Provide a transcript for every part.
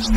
The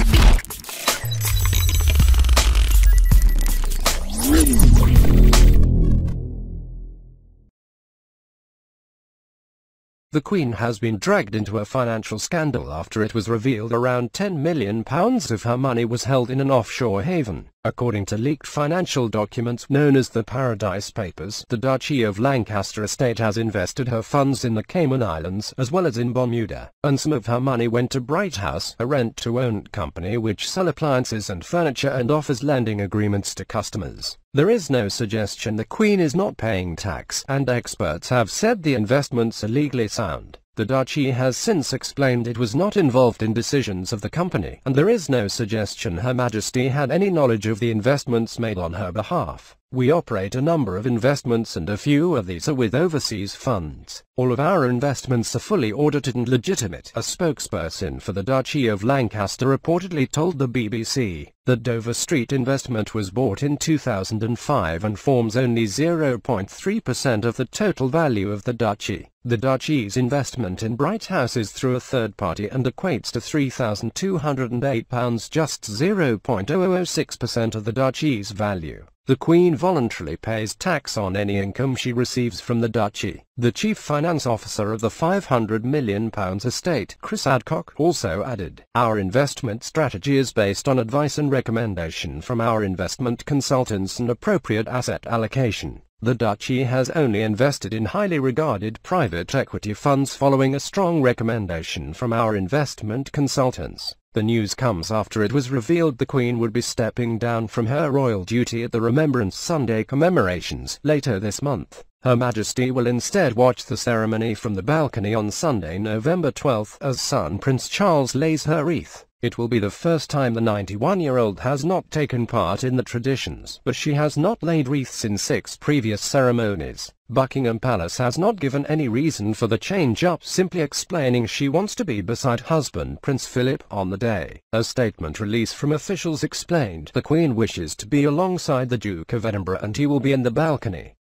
Queen has been dragged into a financial scandal after it was revealed around £10 million of her money was held in an offshore haven. According to leaked financial documents known as the Paradise Papers, the Duchy of Lancaster estate has invested her funds in the Cayman Islands as well as in Bermuda, and some of her money went to BrightHouse, a rent-to-own company which sell appliances and furniture and offers lending agreements to customers. There is no suggestion the Queen is not paying tax, and experts have said the investments are legally sound. The Duchy has since explained it was not involved in decisions of the company, and there is no suggestion Her Majesty had any knowledge of the investments made on her behalf. We operate a number of investments and a few of these are with overseas funds. All of our investments are fully audited and legitimate. A spokesperson for the Duchy of Lancaster reportedly told the BBC that Dover Street investment was bought in 2005 and forms only 0.3% of the total value of the Duchy. The Duchy's investment in BrightHouse is through a third party and equates to £3,208 just 0.006% of the Duchy's value. The Queen voluntarily pays tax on any income she receives from the Duchy. The Chief Finance Officer of the £500 million estate, Chris Adcock, also added, Our investment strategy is based on advice and recommendation from our investment consultants and appropriate asset allocation. The Duchy has only invested in highly regarded private equity funds following a strong recommendation from our investment consultants. The news comes after it was revealed the Queen would be stepping down from her royal duty at the Remembrance Sunday commemorations later this month. Her Majesty will instead watch the ceremony from the balcony on Sunday, November 12 as son Prince Charles lays her wreath. It will be the first time the 91-year-old has not taken part in the traditions, but she has not laid wreaths in six previous ceremonies. Buckingham Palace has not given any reason for the change-up, simply explaining she wants to be beside husband Prince Philip on the day. A statement released from officials explained the Queen wishes to be alongside the Duke of Edinburgh and he will be in the balcony.